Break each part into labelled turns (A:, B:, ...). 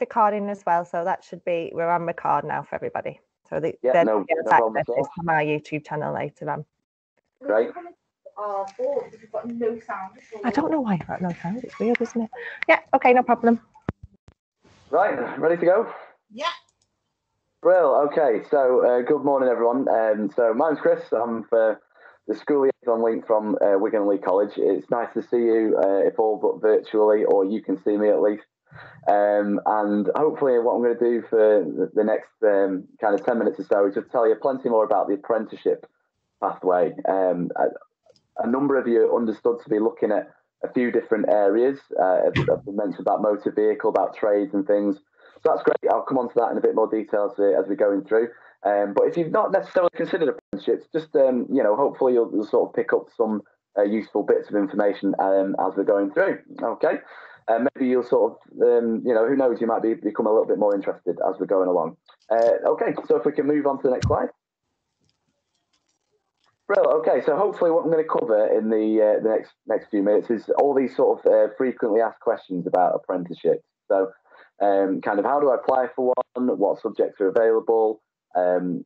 A: recording as well, so that should be we're on record now for everybody. So the,
B: Yeah,
A: then
B: no-
A: you get
B: no problem at
A: access is from our YouTube channel later on.
B: Great.
C: Our board, because we've got no sound. at all.
A: I don't know why you've got no sound. It's weird, isn't it? Yeah. Okay. No problem.
B: Right, ready to go?
C: Yeah.
B: Brill. Okay, so uh, good morning, everyone. Um, so my name's Chris. I'm for the school liaison link from uh, Wigan Leigh College. It's nice to see you, uh, if all but virtually, or you can see me at least. Um, and hopefully, what I'm going to do for the- next um, kind of 10 minutes or so is just tell you plenty more about the apprenticeship pathway. Um, a, a number of you understood to be looking at a few different areas. Uh, I've mentioned about motor vehicle, about trades and things. So that's great. I'll come on to that in a bit more detail as, as we're going through. Um, but if you've not necessarily considered apprenticeships, just um, you know, hopefully you'll, you'll sort of pick up some uh, useful bits of information um, as we're going through. Okay, uh, maybe you'll sort of, um, you know, who knows, you might be become a little bit more interested as we're going along. Uh, okay, so if we can move on to the next slide. Well, okay, so hopefully what I'm going to cover in the uh, the next next few minutes is all these sort of uh, frequently asked questions about apprenticeships. So, um, kind of how do I apply for one? What subjects are available? Um,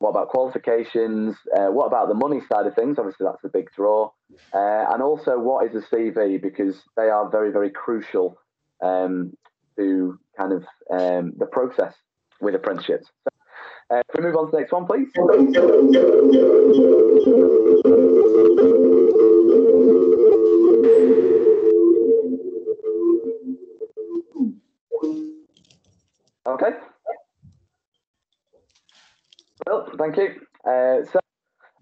B: what about qualifications? Uh, what about the money side of things? Obviously, that's a big draw. Uh, and also, what is a CV? Because they are very, very crucial um, to kind of um, the process with apprenticeships. So, uh, can we move on to the next one, please? Okay. Well, thank you. Uh, so,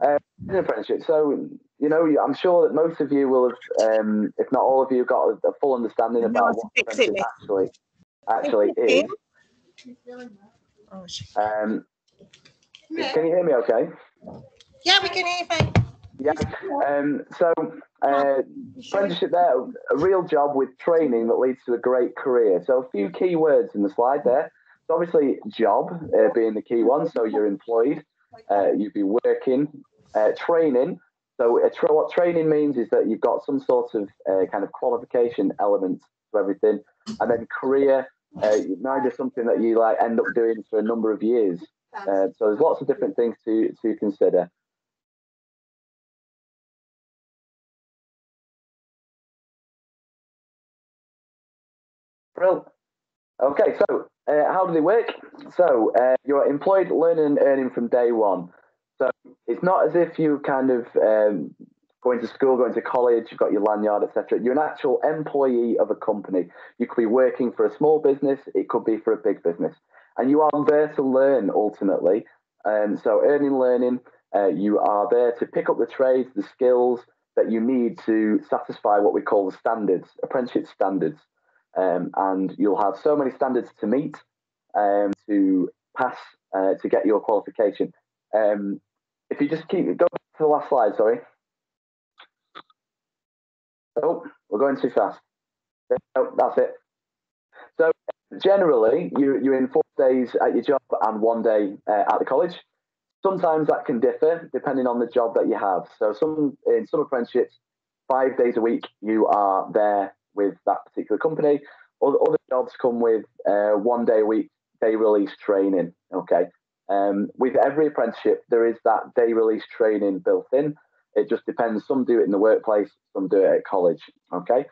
B: uh, apprenticeship. So, you know, I'm sure that most of you will have, um, if not all of you, got a, a full understanding about what
A: it,
B: apprenticeship actually actually is.
A: Oh.
B: Um, can you hear me? Okay.
C: Yeah, we can hear you.
B: Yeah. Um, so, uh, apprenticeship there, a real job with training that leads to a great career. So, a few key words in the slide there. So, obviously, job uh, being the key one. So, you're employed, uh, you'd be working, uh, training. So, uh, tra- what training means is that you've got some sort of uh, kind of qualification element to everything, and then career. Uh, neither something that you like end up doing for a number of years. Uh, so there's lots of different things to to consider. Brilliant. Okay, so uh, how do they work? So uh, you're employed, learning and earning from day one. So it's not as if you kind of um, going to school, going to college, you've got your lanyard, etc. You're an actual employee of a company. You could be working for a small business, it could be for a big business, and you are there to learn ultimately. Um, so earning, learning, uh, you are there to pick up the trades, the skills that you need to satisfy what we call the standards, apprenticeship standards. Um, and you'll have so many standards to meet um, to pass uh, to get your qualification. Um, if you just keep go to the last slide, sorry. Oh, we're going too fast. Oh, that's it. So generally, you, you're in four days at your job and one day uh, at the college. Sometimes that can differ depending on the job that you have. So some in some apprenticeships, five days a week you are there with that particular company. Other, other jobs come with uh, one day a week day release training. Okay. Um, with every apprenticeship, there is that day release training built in. It just depends. Some do it in the workplace, some do it at college. Okay.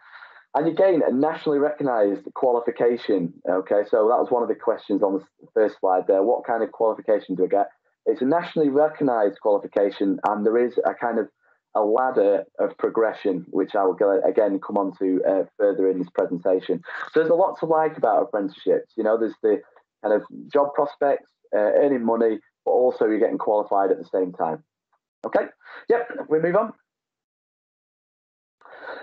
B: And again, a nationally recognised qualification. Okay, so that was one of the questions on the first slide there. What kind of qualification do I get? It's a nationally recognised qualification, and there is a kind of a ladder of progression, which I will again come on to uh, further in this presentation. So there's a lot to like about apprenticeships. You know, there's the kind of job prospects, uh, earning money, but also you're getting qualified at the same time. Okay, yep, we move on.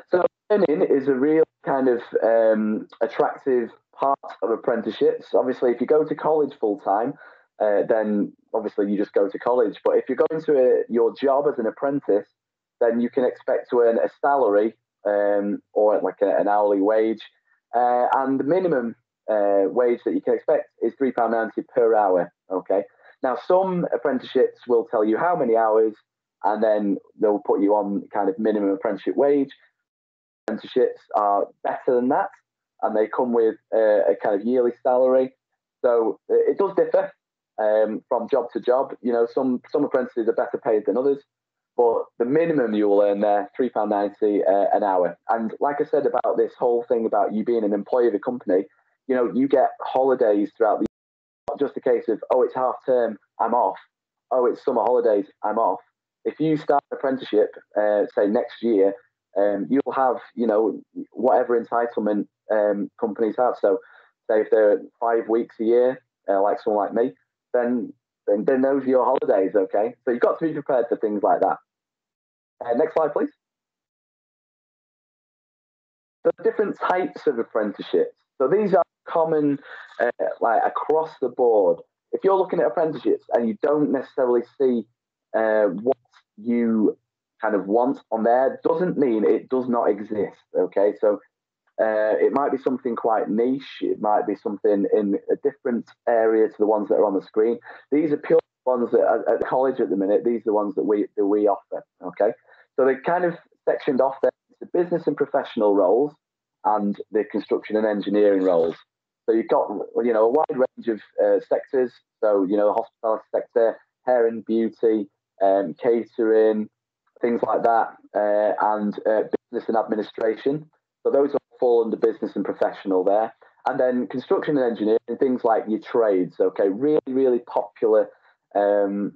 B: So learning is a real kind of um, attractive part of apprenticeships. Obviously, if you go to college full time, uh, then obviously you just go to college. But if you're going to a, your job as an apprentice, then you can expect to earn a salary um, or like a, an hourly wage. Uh, and the minimum uh, wage that you can expect is £3.90 per hour. Okay. Now, some apprenticeships will tell you how many hours and then they'll put you on kind of minimum apprenticeship wage. Apprenticeships are better than that. and they come with a, a kind of yearly salary. So it does differ um, from job to job. You know, some some apprentices are better paid than others, but the minimum you will earn there three pound ninety uh, an hour. And like I said about this whole thing about you being an employee of a company, you know, you get holidays throughout the year, not just a case of oh it's half term I'm off, oh it's summer holidays I'm off. If you start an apprenticeship, uh, say next year, um, you'll have you know whatever entitlement um, companies have. So say if they're five weeks a year, uh, like someone like me, then then, then those are your holidays, okay? So you've got to be prepared for things like that. Uh, next slide, please. So different types of apprenticeships. So these are common, uh, like across the board. If you're looking at apprenticeships and you don't necessarily see uh, what you kind of want on there, doesn't mean it does not exist. Okay, so uh, it might be something quite niche. It might be something in a different area to the ones that are on the screen. These are pure ones that are at college at the minute. These are the ones that we that we offer. Okay, so they're kind of sectioned off there. The business and professional roles and the construction and engineering roles. So you've got you know a wide range of uh, sectors. So you know hospitality sector, hair and beauty, um, catering, things like that, uh, and uh, business and administration. So those are fall under business and professional there. And then construction and engineering, things like your trades, okay, really, really popular um,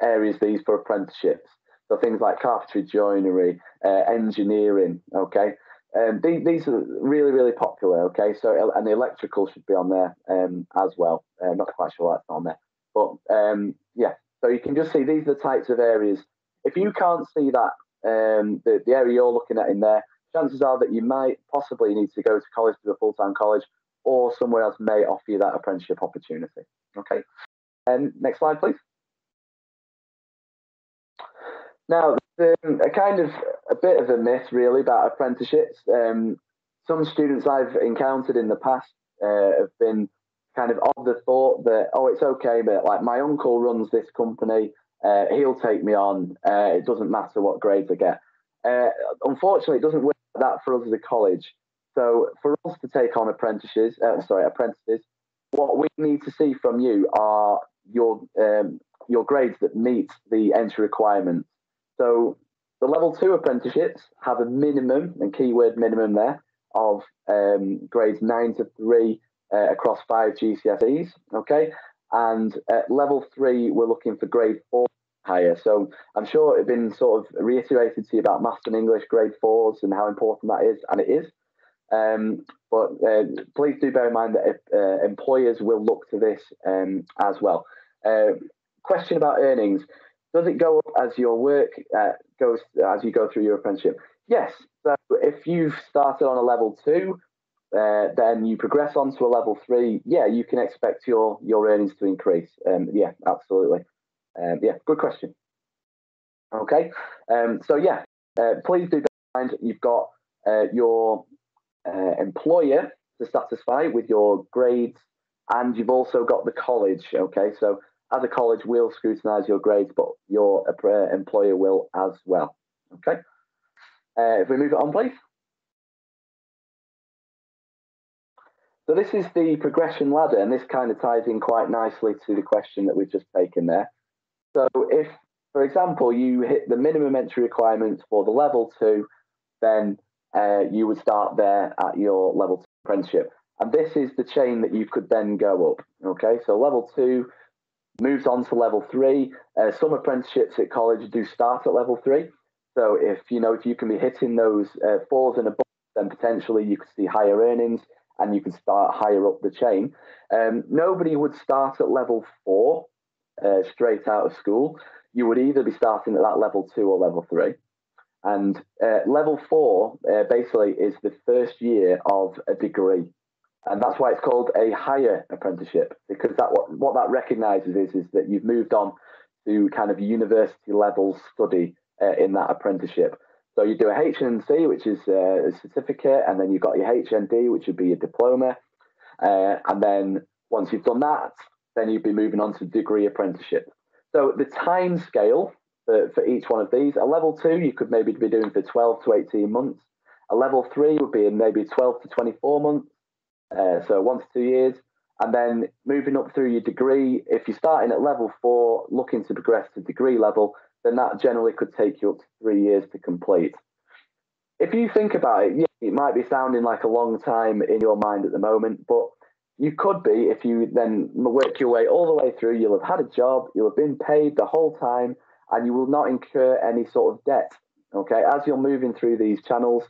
B: areas these for apprenticeships. So things like carpentry, joinery, uh, engineering, okay. Um, these, these are really, really popular, okay. So, and the electrical should be on there um, as well. Uh, not quite sure that's on there, but um, yeah. So you can just see these are the types of areas. If you can't see that, um, the, the area you're looking at in there, chances are that you might possibly need to go to college to a full time college, or somewhere else may offer you that apprenticeship opportunity. Okay. And um, next slide, please. Now, a kind of a bit of a myth, really, about apprenticeships. Um, some students I've encountered in the past uh, have been kind of of the thought that, oh, it's okay, but like my uncle runs this company, uh, he'll take me on. Uh, it doesn't matter what grades I get. Uh, unfortunately, it doesn't work that for us as a college. So for us to take on apprentices, uh, sorry, apprentices, what we need to see from you are your um, your grades that meet the entry requirements. So the level two apprenticeships have a minimum, and keyword minimum there, of um, grades nine to three uh, across five GCSEs. Okay, and at level three, we're looking for grade four higher. So I'm sure it's been sort of reiterated to you about and English grade fours and how important that is, and it is. Um, but uh, please do bear in mind that if, uh, employers will look to this um, as well. Uh, question about earnings: Does it go up as your work uh, goes as you go through your apprenticeship? Yes. So if you've started on a level two, uh, then you progress on to a level three. Yeah, you can expect your your earnings to increase. Um, yeah, absolutely. Um, yeah, good question. Okay, um, so yeah, uh, please do mind you've got uh, your uh, employer to satisfy with your grades, and you've also got the college. Okay, so as a college, we'll scrutinise your grades, but your uh, employer will as well. Okay, uh, if we move it on, please. So this is the progression ladder, and this kind of ties in quite nicely to the question that we've just taken there. So if, for example, you hit the minimum entry requirements for the level two, then uh, you would start there at your level two apprenticeship. And this is the chain that you could then go up. Okay, so level two moves on to level three. Uh, some apprenticeships at college do start at level three. So if you know if you can be hitting those uh, fours and above, then potentially you could see higher earnings and you can start higher up the chain. Um, nobody would start at level four uh, straight out of school, you would either be starting at that level two or level three. And uh, level four uh, basically is the first year of a degree. And that's why it's called a higher apprenticeship, because that what, what that recognizes is, is that you've moved on to kind of university level study uh, in that apprenticeship. So you do a HNC, which is uh, a certificate, and then you've got your HND, which would be a diploma. Uh, and then once you've done that, then you'd be moving on to degree apprenticeship. So the time scale for, for each one of these, a level two, you could maybe be doing for 12 to 18 months. A level three would be in maybe 12 to 24 months. Uh, so one to two years. And then moving up through your degree, if you're starting at level four, looking to progress to degree level, then that generally could take you up to three years to complete. If you think about it, yeah, it might be sounding like a long time in your mind at the moment, but you could be if you then work your way all the way through. You'll have had a job, you'll have been paid the whole time, and you will not incur any sort of debt. Okay, as you're moving through these channels,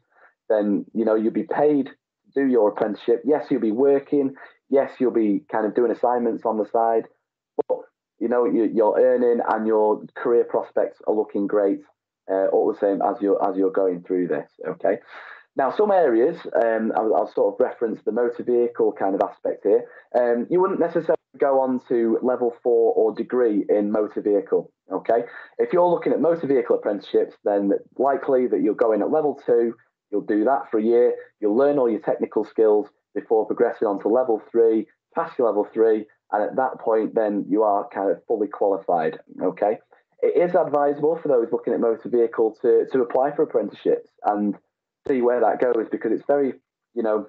B: then you know you'll be paid to do your apprenticeship. Yes, you'll be working. Yes, you'll be kind of doing assignments on the side, but you know you, are earning and your career prospects are looking great uh, all the same as you're as you're going through this. Okay. Now, some areas, um, I'll, I'll, sort of reference the motor vehicle kind of aspect here. Um, you wouldn't necessarily go on to level four or degree in motor vehicle. Okay, if you're looking at motor vehicle apprenticeships, then likely that you'll go in at level two. You'll do that for a year. You'll learn all your technical skills before progressing on to level three, pass your level three, and at that point, then you are kind of fully qualified. Okay, it is advisable for those looking at motor vehicle to to apply for apprenticeships and see where that goes because it's very, you know,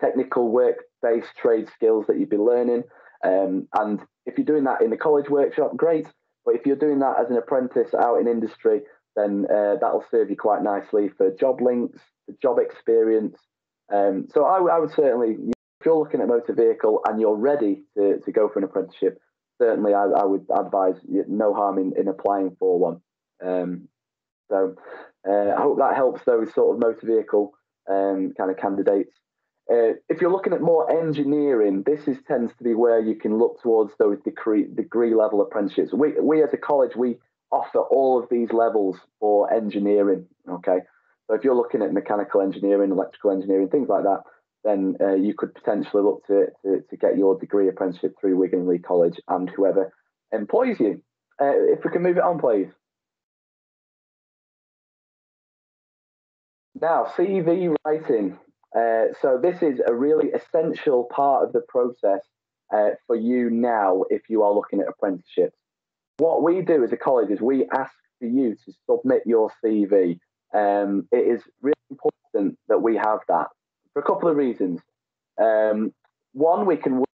B: technical work based trade skills that you'd be learning. Um, and if you're doing that in the college workshop, great. But if you're doing that as an apprentice out in industry, then uh, that'll serve you quite nicely for job links, for job experience. Um, so I, I, would certainly, if you're looking at motor vehicle and you're ready to, to go for an apprenticeship, certainly I, I would advise no harm in, in applying for one. Um, so uh, I hope that helps those sort of motor vehicle um, kind of candidates. Uh, if you're looking at more engineering, this is tends to be where you can look towards those degree degree level apprenticeships. We we as a college we offer all of these levels for engineering. Okay, so if you're looking at mechanical engineering, electrical engineering, things like that, then uh, you could potentially look to, to, to get your degree apprenticeship through Wigan Leigh College and whoever employs you. Uh, if we can move it on, please. Now, CV writing. Uh, so this is a really essential part of the process uh, for you now if you are looking at apprenticeships. What we do as a college is we ask for you to submit your CV. Um, it is really important that we have that for a couple of reasons. Um, one, we can work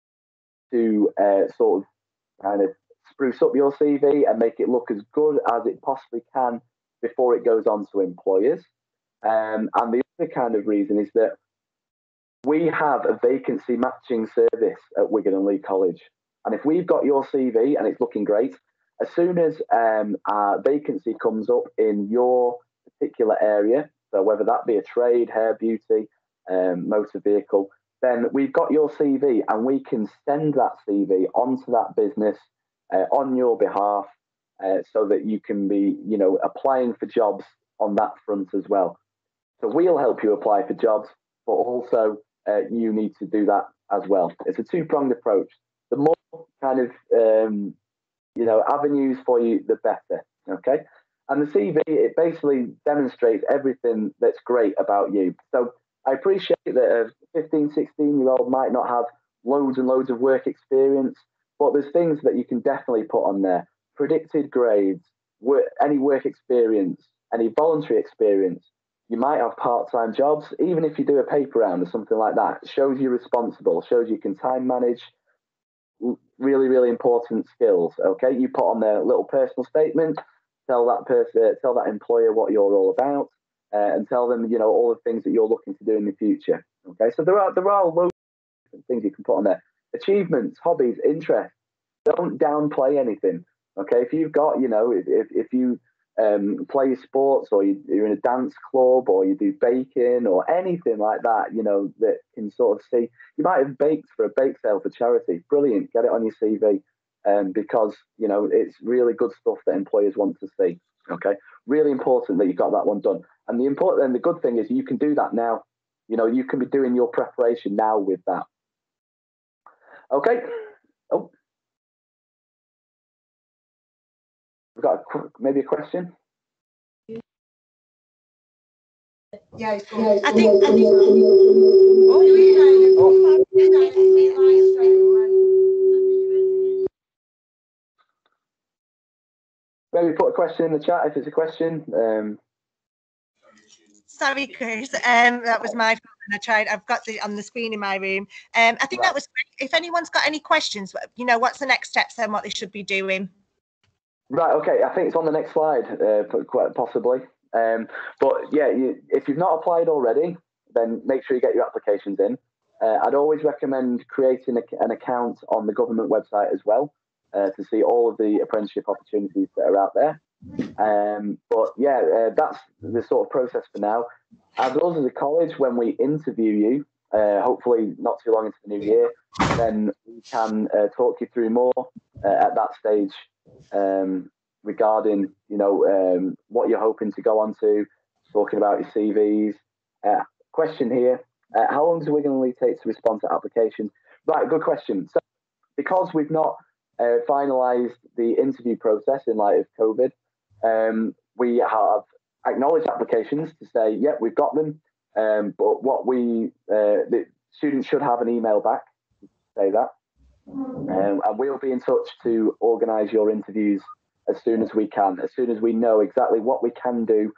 B: to uh, sort of kind of spruce up your CV and make it look as good as it possibly can before it goes on to employers. Um, and the other kind of reason is that we have a vacancy matching service at Wigan and Leigh College. And if we've got your CV and it's looking great, as soon as um, our vacancy comes up in your particular area, so whether that be a trade, hair, beauty, um, motor vehicle, then we've got your CV and we can send that CV onto that business uh, on your behalf uh, so that you can be, you know, applying for jobs on that front as well. So we'll help you apply for jobs, but also uh, you need to do that as well. It's a two pronged approach. The more kind of um, you know avenues for you, the better. Okay. And the CV it basically demonstrates everything that's great about you. So I appreciate that a 15, 16 year old might not have loads and loads of work experience, but there's things that you can definitely put on there. Predicted grades, work, any work experience, any voluntary experience, you might have part-time jobs even if you do a paper round or something like that shows you're responsible shows you can time manage really really important skills okay? You put on their little personal statement tell that person tell that employer what you're all about uh, and tell them you know all the things that you're looking to do in the future okay? So there are there are loads of things you can put on there. Achievements hobbies interests don't downplay anything okay? If you've got you know if, if you um, play sports or you, are in a dance club or you do baking or anything like that, you know, that can sort of see, you might have baked for a bake sale for charity. Brilliant. Get it on your CV um, because, you know, it's really good stuff that employers want to see. Okay. Really important that you got that one done. And the important and the good thing is you can do that now. You know, you can be doing your preparation now with that. Okay. Oh, We've got a, maybe a question.
C: Yeah, I think. I think. Oh,
B: Maybe put a question in the chat if it's a question. Um,
D: Sorry, Chris. Um, that was my
C: and I tried. I've got the on the screen in my room. Um, I think that was. If anyone's got any questions, you know, what's the next steps and what they should be doing?
B: Right. Okay. I think it's on the next slide, uh, quite possibly. Um, but yeah, you, if you've not applied already, then make sure you get your applications in. Uh, I'd always recommend creating a, an account on the government website as well uh, to see all of the apprenticeship opportunities that are out there. Um, but yeah, uh, that's the sort of process for now. As us as a college, when we interview you, uh, hopefully not too long into the new year, then we can uh, talk you through more uh, at that stage um, regarding you know um, what you're hoping to go on to, talking about your CVs. Uh, question here: uh, How long does Wigan Leigh take to respond to applications? Right, good question. So, because we've not uh, finalised the interview process in light of COVID, um, we have acknowledged applications to say, yep, we've got them. Um, but what we uh, the students should have an email back say that. Um, and we'll be in touch to organise your interviews as soon as we can. As soon as we know exactly what we can do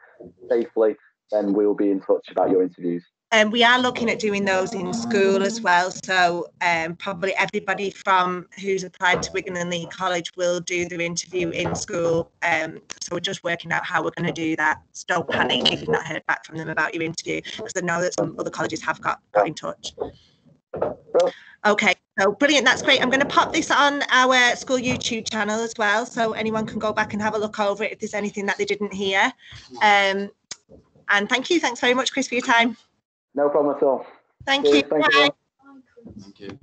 B: safely, then we'll be in touch about your interviews.
C: And we are looking at doing those in school as well. So um, probably everybody from who's applied to Wigan and Leigh College will do their interview in school. Um, so we're just working out how we're going to do that. So don't panic if you've not heard back from them about your interview, because I know that some other colleges have got, got in touch. Okay, so brilliant. That's great. I'm going to pop this on our school YouTube channel as well, so anyone can go back and have a look over it if there's anything that they didn't hear. Um, and thank you. Thanks very much, Chris, for your time.
B: No problem at all.
C: Thank
B: Cheers,
C: you.
B: thank
C: Bye.
B: all.
D: Thank you.